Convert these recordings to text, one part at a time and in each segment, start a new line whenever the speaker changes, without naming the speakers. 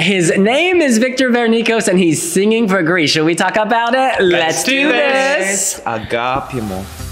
His name is Victor Vernicos and he's singing for Greece. Should we talk about it? Let's, Let's do, do this.
this. Agapimo.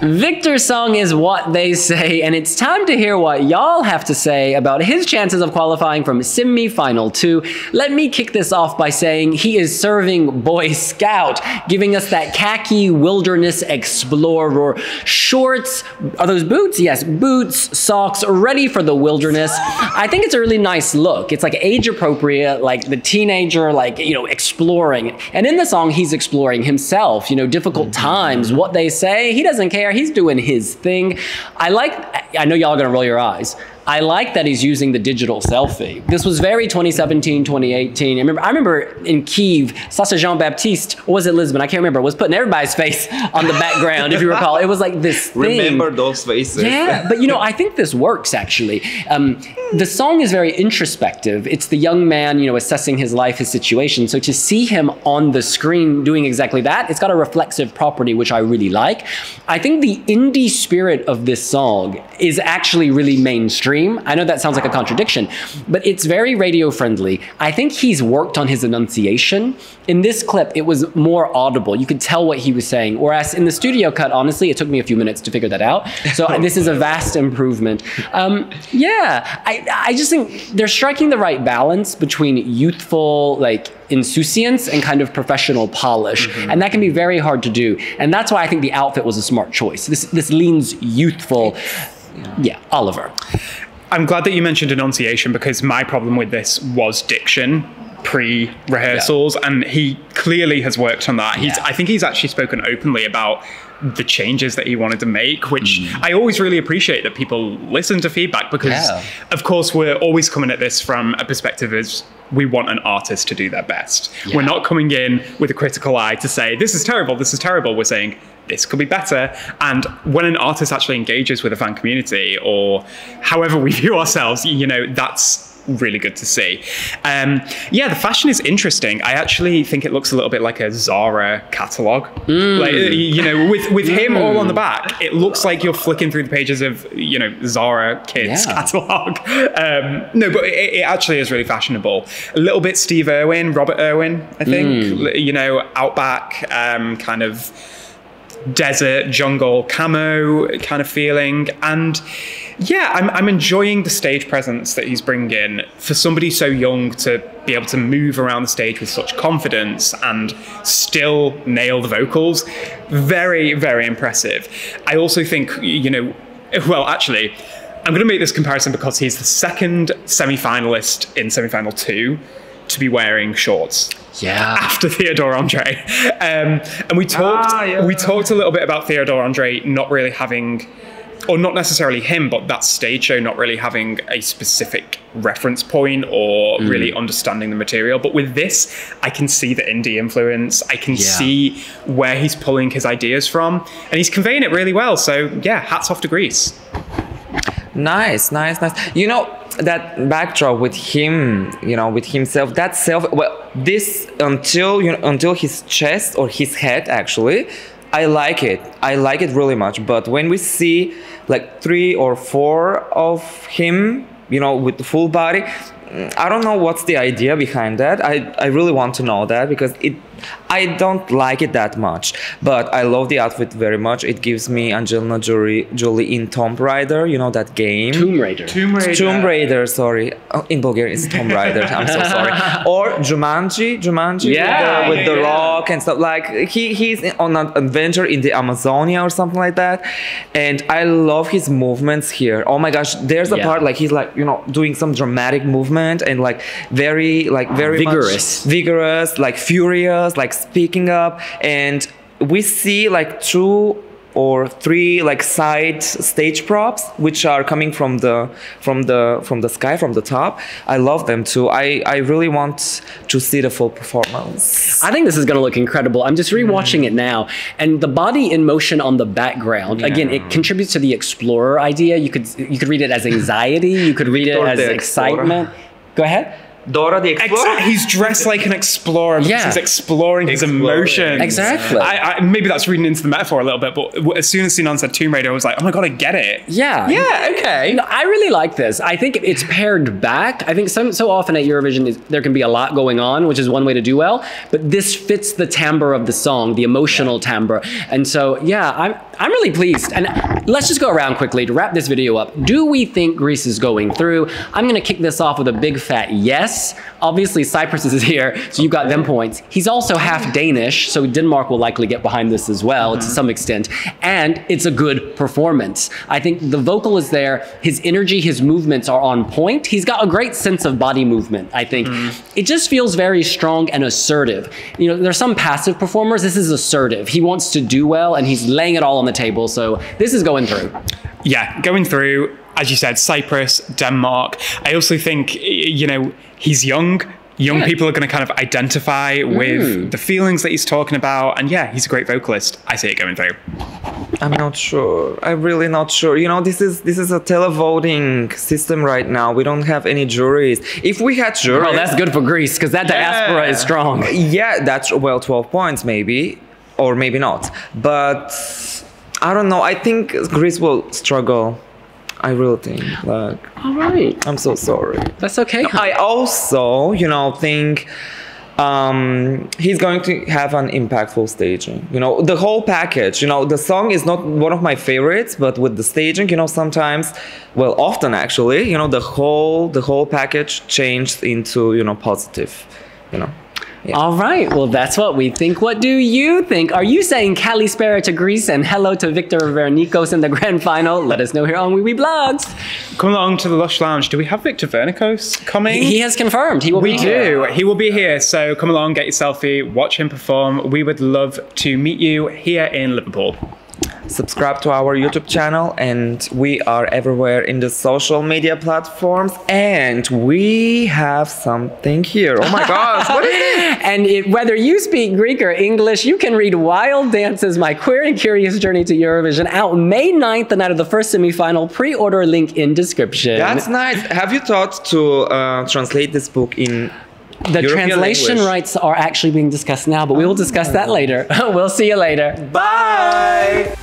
Victor's song is What They Say, and it's time to hear what y'all have to say about his chances of qualifying from Semi Final 2. Let me kick this off by saying he is serving Boy Scout, giving us that khaki wilderness explorer shorts. Are those boots? Yes, boots, socks, ready for the wilderness. I think it's a really nice look. It's like age appropriate, like the teenager, like, you know, exploring. And in the song, he's exploring himself, you know, difficult times, what they say. He doesn't care. He's doing his thing. I like, I know y'all are gonna roll your eyes. I like that he's using the digital selfie. This was very 2017, 2018. I remember, I remember in Kiev, Sasha Jean Baptiste, or was it Lisbon? I can't remember, was putting everybody's face on the background, if you recall. It was like this thing.
Remember those faces.
Yeah, but you know, I think this works actually. Um, the song is very introspective. It's the young man, you know, assessing his life, his situation. So to see him on the screen doing exactly that, it's got a reflexive property, which I really like. I think the indie spirit of this song is actually really mainstream. I know that sounds like a contradiction, but it's very radio friendly. I think he's worked on his enunciation. In this clip, it was more audible. You could tell what he was saying. Whereas in the studio cut, honestly, it took me a few minutes to figure that out. So this is a vast improvement. Um, yeah, I, I just think they're striking the right balance between youthful, like, insouciance and kind of professional polish. And that can be very hard to do. And that's why I think the outfit was a smart choice. This, this leans youthful. Yeah, Oliver.
I'm glad that you mentioned enunciation because my problem with this was diction pre rehearsals, and he clearly has worked on that. He's,
Yeah.
I think he's actually spoken openly about the changes that he wanted to make, which mm. I always really appreciate that people listen to feedback because,
Yeah.
of course, we're always coming at this from a perspective as we want an artist to do their best. We're not coming in with a critical eye to say, this is terrible, this is terrible. We're saying, this could be better. And when an artist actually engages with a fan community or however we view ourselves, you know, that's really good to see. Um, yeah, the fashion is interesting. I actually think it looks a little bit like a Zara catalog. Like, you know, with, with him all on the back, it looks like you're flicking through the pages of, you know, Zara kids
Yeah.
catalog. Um, no, but it, it actually is really fashionable. A little bit Steve Irwin, Robert Irwin, I think. L- You know, Outback, um, kind of desert, jungle, camo kind of feeling. And yeah, I'm, I'm enjoying the stage presence that he's bringing for somebody so young to be able to move around the stage with such confidence and still nail the vocals. Very, very impressive. I also think, you know, well, actually, I'm going to make this comparison because he's the second semi finalist in semi final two to be wearing shorts
Yeah.
after Theodor Andrei. Um, and we talked
Ah, yeah.
we talked a little bit about Theodor Andrei not really having or not necessarily him, but that stage show not really having a specific reference point or
Mm.
really understanding the material. But with this, I can see the indie influence. I can
Yeah.
see where he's pulling his ideas from, and he's conveying it really well. So yeah, hats off to Greece.
Nice, nice, nice. You know that backdrop with him, you know, with himself. That self. Well, this until you know, until his chest or his head actually. I like it. I like it really much. But when we see like three or four of him, you know, with the full body, I don't know what's the idea behind that. I, I really want to know that because it I don't like it that much. But I love the outfit very much. It gives me Angelina Jolie, Jolie in Tomb Raider, you know that game.
Tomb Raider.
Tomb Raider.
Tomb Raider, sorry. Oh, in Bulgarian, it's Tomb Raider. I'm so sorry. Or Jumanji, Jumanji
Yeah,
with the, with
yeah,
the
yeah.
rock and stuff. Like he he's on an adventure in the Amazonia or something like that. And I love his movements here. Oh my gosh, there's a
Yeah.
part like he's like you know doing some dramatic movement and like very like very much
Vigorous.
vigorous, like furious, like speaking up. And we see like two or three like side stage props which are coming from the from the from the sky from the top i love them too i i really want to see the full performance
I think this is going to look incredible. I'm just rewatching mm. it now, and the body in motion on the background. Again, it contributes to the explorer idea. You could you could read it as anxiety. You could read it as excitement. Go ahead.
Dora the
Ex-
Explorer.
he's dressed like an explorer
Yeah.
he's exploring his
Exploring.
emotions.
Exactly.
I, I, maybe that's reading into the metaphor a little bit, but as soon as Cinan said Tomb Raider, I was like, oh my god, I get it.
Yeah.
yeah, okay.
No, I really like this. I think it's pared back. I think some, so often at Eurovision is, there can be a lot going on, which is one way to do well. But this fits the timbre of the song, the emotional timbre. And so, yeah, I'm I'm really pleased. And let's just go around quickly to wrap this video up. Do we think Greece is going through? I'm going to kick this off with a big fat yes. Obviously, Cyprus is here, so you've got them points. He's also half Danish, so Denmark will likely get behind this as well to mm-hmm. some extent. And it's a good performance. I think the vocal is there, his energy, his movements are on point. He's got a great sense of body movement, I think. Mm-hmm. It just feels very strong and assertive. You know, there's some passive performers, this is assertive. He wants to do well and he's laying it all on the table, so this is going through.
Yeah, going through, as you said, Cyprus, Denmark. I also think, you know, he's young. Young
Yeah.
people are going to kind of identify with hmm. the feelings that he's talking about. And yeah, he's a great vocalist. I see it going through.
I'm not sure. I'm really not sure. You know, this is this is a televoting system right now. We don't have any juries. If we had juries,
Well, that's good for Greece because that diaspora
Yeah.
is strong.
yeah, that's well, 12 points maybe, or maybe not. But I don't know. I think Greece will struggle. I really think. Like,
All right.
I'm so sorry.
That's okay.
I also, you know, think um, he's going to have an impactful staging. You know, the whole package. You know, the song is not one of my favorites, but with the staging, you know, sometimes, well, often actually, you know, the whole the whole package changed into you know positive. You know.
All right. Well, that's what we think. What do you think? Are you saying Kalispera to Greece and hello to Victor Vernicos in the grand final? Let us know here on Wiwibloggs.
Come along to the Lush Lounge. Do we have Victor Vernicos coming?
He has confirmed he will
We
be
do.
here.
He will be here. So come along, get your selfie, watch him perform. We would love to meet you here in Liverpool.
Subscribe to our YouTube channel, and we are everywhere in the social media platforms. And we have something here. Oh my gosh, what is it?
And it, whether you speak Greek or English, you can read Wild Dances, My Queer and Curious Journey to Eurovision, out May 9th, the night of the first semifinal. Pre-order link in description.
That's nice. Have you thought to uh, translate this book in
the
European
translation
language?
rights are actually being discussed now, but we will discuss that later. we'll see you later.
Bye.